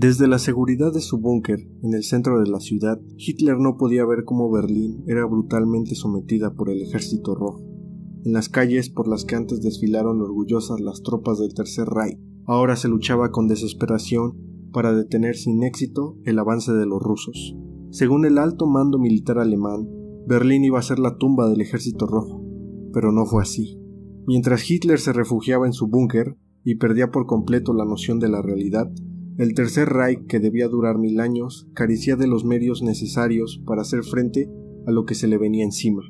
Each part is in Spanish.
Desde la seguridad de su búnker en el centro de la ciudad, Hitler no podía ver cómo Berlín era brutalmente sometida por el ejército rojo. En las calles por las que antes desfilaron orgullosas las tropas del Tercer Reich, ahora se luchaba con desesperación para detener sin éxito el avance de los rusos. Según el alto mando militar alemán, Berlín iba a ser la tumba del ejército rojo, pero no fue así. Mientras Hitler se refugiaba en su búnker y perdía por completo la noción de la realidad, el Tercer Reich, que debía durar mil años, carecía de los medios necesarios para hacer frente a lo que se le venía encima.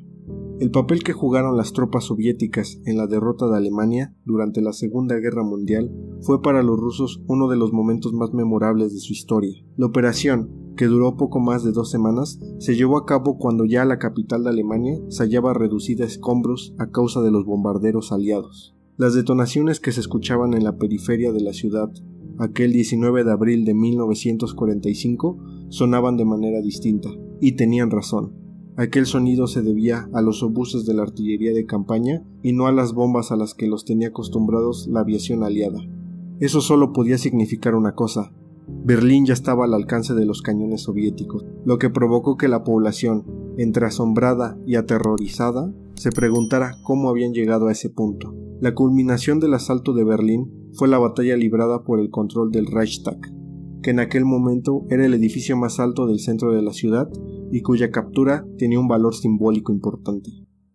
El papel que jugaron las tropas soviéticas en la derrota de Alemania durante la Segunda Guerra Mundial fue para los rusos uno de los momentos más memorables de su historia. La operación, que duró poco más de dos semanas, se llevó a cabo cuando ya la capital de Alemania se hallaba reducida a escombros a causa de los bombarderos aliados. Las detonaciones que se escuchaban en la periferia de la ciudad aquel 19 de abril de 1945 sonaban de manera distinta, y tenían razón. Aquel sonido se debía a los obuses de la artillería de campaña y no a las bombas a las que los tenía acostumbrados la aviación aliada. Eso solo podía significar una cosa. Berlín ya estaba al alcance de los cañones soviéticos, lo que provocó que la población, entre asombrada y aterrorizada, se preguntara cómo habían llegado a ese punto. La culminación del asalto de Berlín fue la batalla librada por el control del Reichstag, que en aquel momento era el edificio más alto del centro de la ciudad y cuya captura tenía un valor simbólico importante.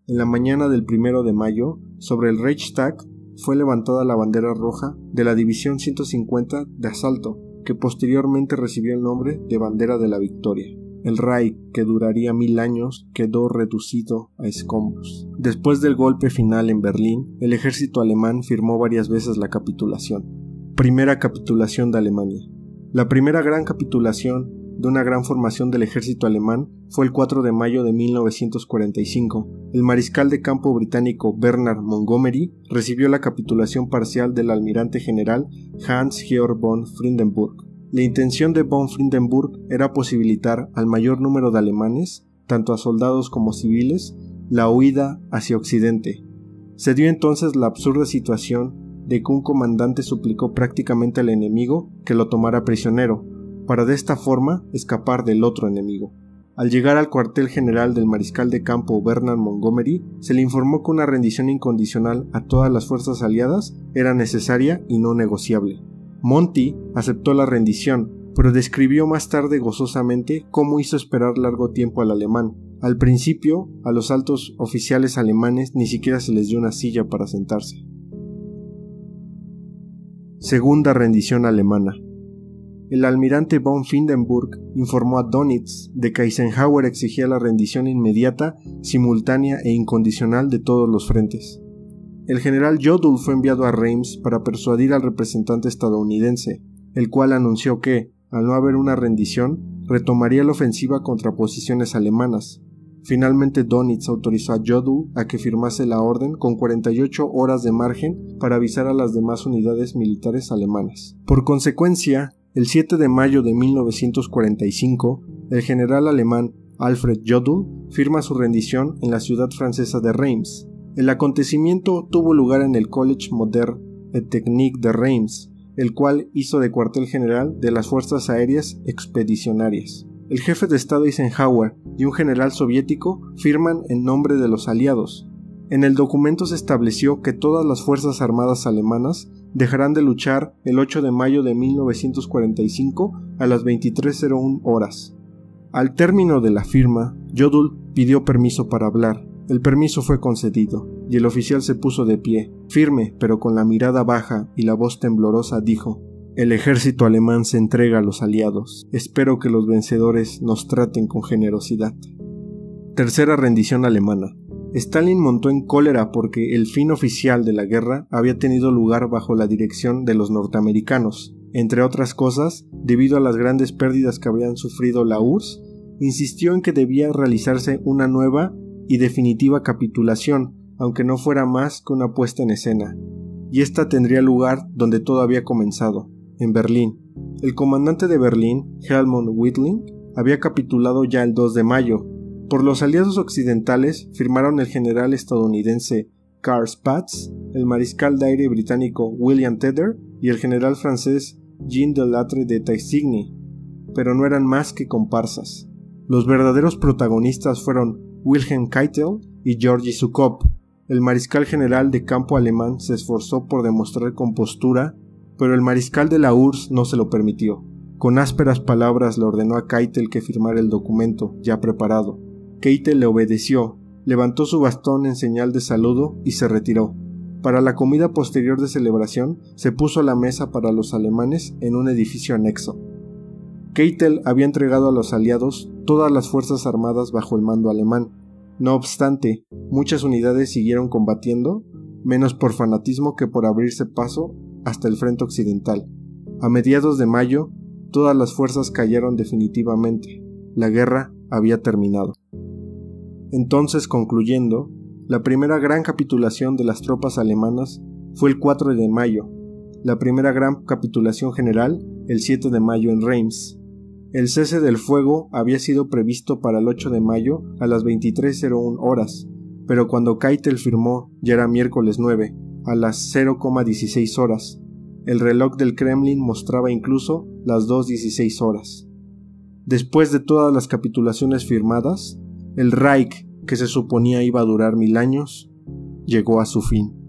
En la mañana del primero de mayo, sobre el Reichstag fue levantada la bandera roja de la División 150 de Asalto, que posteriormente recibió el nombre de Bandera de la Victoria. El Reich, que duraría mil años, quedó reducido a escombros. Después del golpe final en Berlín, el ejército alemán firmó varias veces la capitulación. Primera capitulación de Alemania. La primera gran capitulación de una gran formación del ejército alemán fue el 4 de mayo de 1945. El mariscal de campo británico Bernard Montgomery recibió la capitulación parcial del almirante general Hans-Georg von Frindenburg. La intención de von Frindenburg era posibilitar al mayor número de alemanes, tanto a soldados como civiles, la huida hacia Occidente. Se dio entonces la absurda situación de que un comandante suplicó prácticamente al enemigo que lo tomara prisionero, para de esta forma escapar del otro enemigo. Al llegar al cuartel general del mariscal de campo Bernard Montgomery, se le informó que una rendición incondicional a todas las fuerzas aliadas era necesaria y no negociable. Monty aceptó la rendición, pero describió más tarde gozosamente cómo hizo esperar largo tiempo al alemán. Al principio, a los altos oficiales alemanes ni siquiera se les dio una silla para sentarse. Segunda rendición alemana. El almirante von Findenburg informó a Donitz de que Eisenhower exigía la rendición inmediata, simultánea e incondicional de todos los frentes. El general Jodl fue enviado a Reims para persuadir al representante estadounidense, el cual anunció que, al no haber una rendición, retomaría la ofensiva contra posiciones alemanas. Finalmente Donitz autorizó a Jodl a que firmase la orden con 48 horas de margen para avisar a las demás unidades militares alemanas. Por consecuencia, el 7 de mayo de 1945, el general alemán Alfred Jodl firma su rendición en la ciudad francesa de Reims, el acontecimiento tuvo lugar en el College Moderne et Technique de Reims, el cual hizo de cuartel general de las Fuerzas Aéreas Expedicionarias. El jefe de Estado Eisenhower y un general soviético firman en nombre de los aliados. En el documento se estableció que todas las Fuerzas Armadas alemanas dejarán de luchar el 8 de mayo de 1945 a las 23.01 horas. Al término de la firma, Jodl pidió permiso para hablar, el permiso fue concedido, y el oficial se puso de pie, firme, pero con la mirada baja y la voz temblorosa dijo El ejército alemán se entrega a los aliados. Espero que los vencedores nos traten con generosidad. Tercera rendición alemana. Stalin montó en cólera porque el fin oficial de la guerra había tenido lugar bajo la dirección de los norteamericanos. Entre otras cosas, debido a las grandes pérdidas que habían sufrido la URSS, insistió en que debía realizarse una nueva y definitiva capitulación, aunque no fuera más que una puesta en escena. Y esta tendría lugar donde todo había comenzado, en Berlín. El comandante de Berlín, Helmut Whitling, había capitulado ya el 2 de mayo. Por los aliados occidentales firmaron el general estadounidense Karl Spatz, el mariscal de aire británico William Tedder y el general francés Jean de Latre de Taissigny, pero no eran más que comparsas. Los verdaderos protagonistas fueron Wilhelm Keitel y Georgi Sukop. El mariscal general de campo alemán se esforzó por demostrar compostura, pero el mariscal de la URSS no se lo permitió. Con ásperas palabras le ordenó a Keitel que firmara el documento, ya preparado. Keitel le obedeció, levantó su bastón en señal de saludo y se retiró. Para la comida posterior de celebración se puso la mesa para los alemanes en un edificio anexo. Keitel había entregado a los aliados todas las fuerzas armadas bajo el mando alemán. No obstante, muchas unidades siguieron combatiendo, menos por fanatismo que por abrirse paso hasta el frente occidental. A mediados de mayo, todas las fuerzas cayeron definitivamente. La guerra había terminado. Entonces, concluyendo, la primera gran capitulación de las tropas alemanas fue el 4 de mayo, la primera gran capitulación general el 7 de mayo en Reims, el cese del fuego había sido previsto para el 8 de mayo a las 23.01 horas, pero cuando Keitel firmó ya era miércoles 9, a las 0,16 horas. El reloj del Kremlin mostraba incluso las 2.16 horas. Después de todas las capitulaciones firmadas, el Reich, que se suponía iba a durar mil años, llegó a su fin.